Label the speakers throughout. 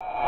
Speaker 1: you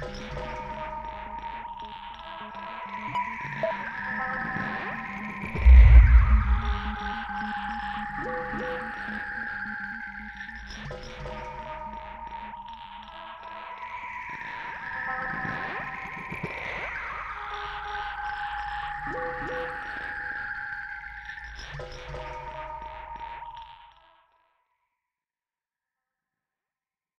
Speaker 2: Thank you.